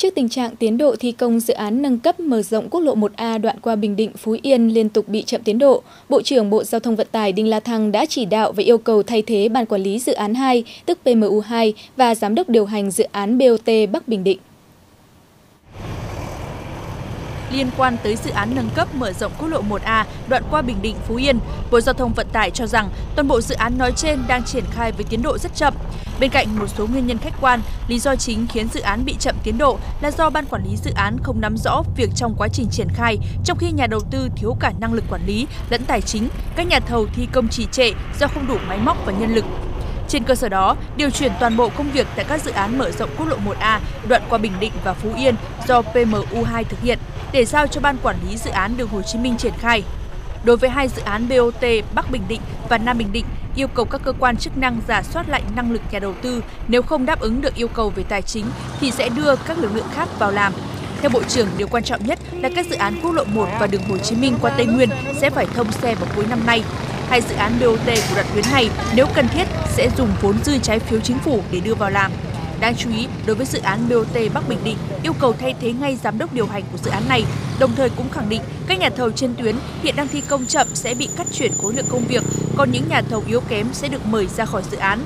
Trước tình trạng tiến độ thi công dự án nâng cấp mở rộng quốc lộ 1A đoạn qua Bình Định, Phú Yên liên tục bị chậm tiến độ, Bộ trưởng Bộ Giao thông Vận tải Đinh La Thăng đã chỉ đạo và yêu cầu thay thế Ban Quản lý Dự án 2, tức PMU2 và Giám đốc điều hành dự án BOT Bắc Bình Định. liên quan tới dự án nâng cấp mở rộng quốc lộ 1A đoạn qua Bình Định, Phú Yên, Bộ Giao thông Vận tải cho rằng toàn bộ dự án nói trên đang triển khai với tiến độ rất chậm. Bên cạnh một số nguyên nhân khách quan, lý do chính khiến dự án bị chậm tiến độ là do ban quản lý dự án không nắm rõ việc trong quá trình triển khai, trong khi nhà đầu tư thiếu cả năng lực quản lý lẫn tài chính, các nhà thầu thi công trì trệ do không đủ máy móc và nhân lực. Trên cơ sở đó, điều chuyển toàn bộ công việc tại các dự án mở rộng quốc lộ 1A đoạn qua Bình Định và Phú Yên do PMU2 thực hiện để giao cho Ban Quản lý Dự án Đường Hồ Chí Minh triển khai. Đối với hai dự án BOT Bắc Bình Định và Nam Bình Định, yêu cầu các cơ quan chức năng giả soát lại năng lực nhà đầu tư, nếu không đáp ứng được yêu cầu về tài chính thì sẽ đưa các lực lượng khác vào làm. Theo Bộ trưởng, điều quan trọng nhất là các dự án quốc lộ 1 và đường Hồ Chí Minh qua Tây Nguyên sẽ phải thông xe vào cuối năm nay. Hai dự án BOT của đoạn tuyến này nếu cần thiết sẽ dùng vốn dư trái phiếu chính phủ để đưa vào làm. Đáng chú ý, đối với dự án BOT Bắc Bình Định, yêu cầu thay thế ngay giám đốc điều hành của dự án này, đồng thời cũng khẳng định các nhà thầu trên tuyến hiện đang thi công chậm sẽ bị cắt chuyển khối lượng công việc, còn những nhà thầu yếu kém sẽ được mời ra khỏi dự án.